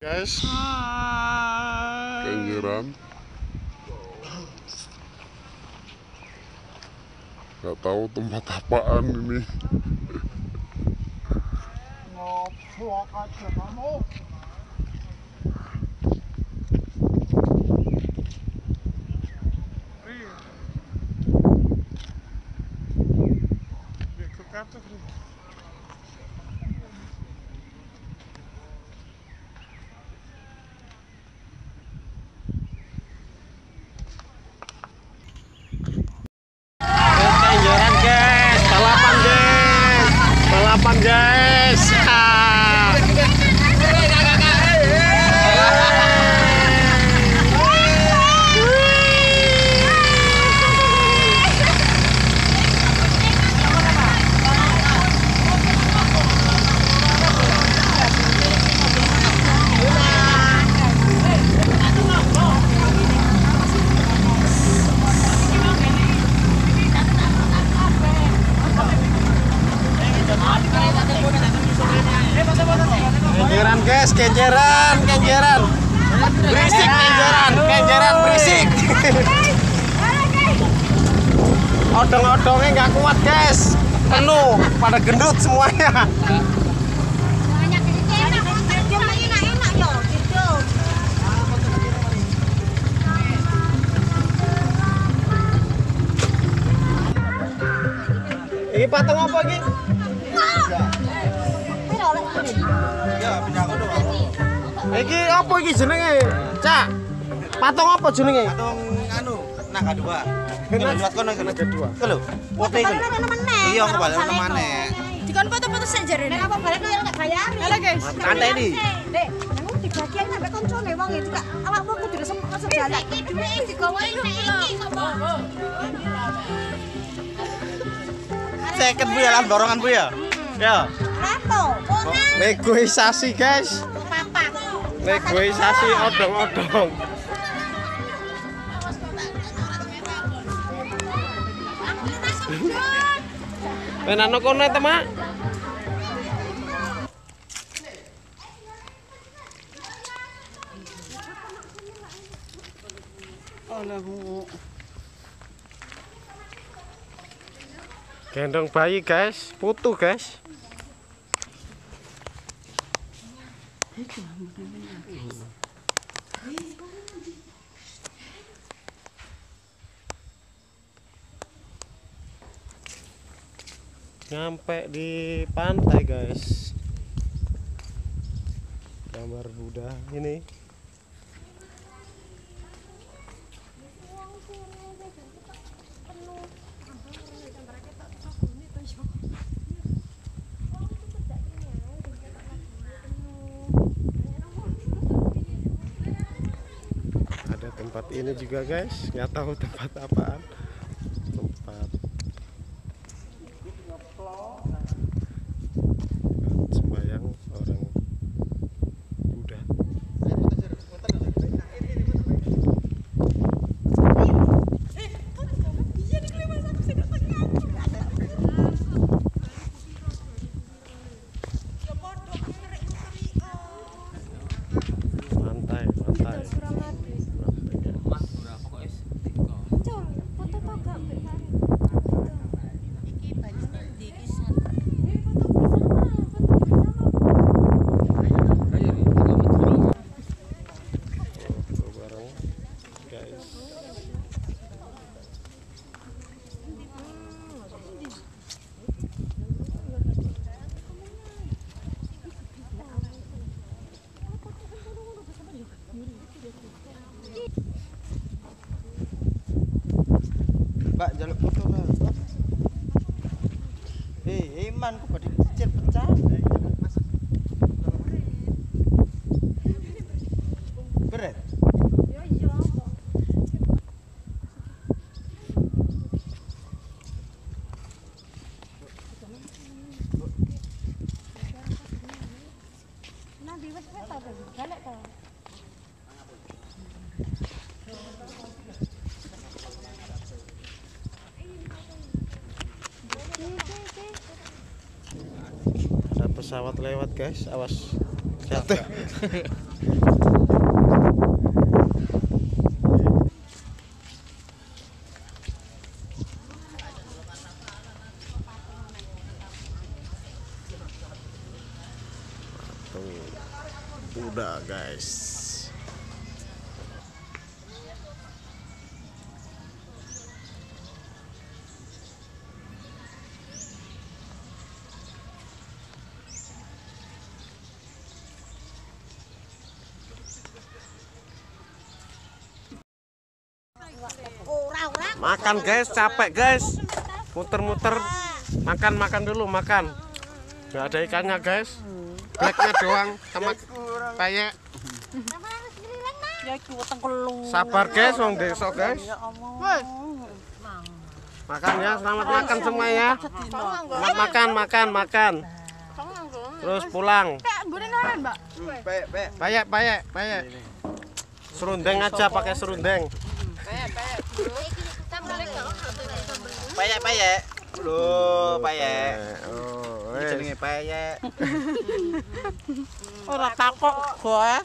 guys. Kenjeran nggak tahu tempat apaan ini. Ngoplok aja kamu. Kenjoran guys, balapan guys, balapan guys. Ah. Kenjeran guys, kenjeran, kenjeran. Berisik kenjeran, kenjeran berisik. Odong-odongnya nggak kuat guys, penuh, pada gendut semuanya. Ini patung apa ini? Iki apa iki jenenge? Cak. Patung apa jenenge? Patung anu naga dua. Ini liwat kono kono kedua. Iku lho, putih iku. Iya, aku balik nang maneh. Dikon foto-foto sik jarene. Nek apa balik kok ya tak bayari. Halo guys. Santai di. Dek, nang dibagian sampe koncone wong ya juga awakmu kudu resem sejalan. Iki dhuwit digawe lho iki kok. Seket bu ya lah dorongan bu ya. Ya. Lapo? Ora Negosiasi guys. Negosiasi odong-odong. Penano kono ta, Mak? Gendong bayi guys, putu guys. Nyampe di pantai guys. Gambar Buddha ini. Ada tempat ini juga guys, nggak tahu tempat apaan. Tempat sembayang orang Buddha. Pantai, pantai. Pantai, guys. foto to gak mbek Foto bareng guys. Mbak jaluk foto Mbak. Eh, iman pada cicir pecah. pesawat lewat guys. Awas. Jatuh. Udah guys. Makan guys, capek guys. Muter-muter. Makan, makan dulu, makan. Nggak ada ikannya guys. Blacknya doang sama Ya kelu. sabar guys, wong desa guys. Makan ya, selamat makan semuanya. Selamat makan, makan, makan. Terus pulang. Payek, payek, payek. Serundeng aja pakai serundeng. Payek payek. Lho, payek. Oh, wes. jenenge payek. Ora takok goe.